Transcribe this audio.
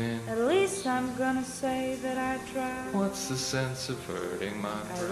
in. At least I'm gonna say that I tried. What's the sense of hurting my pride?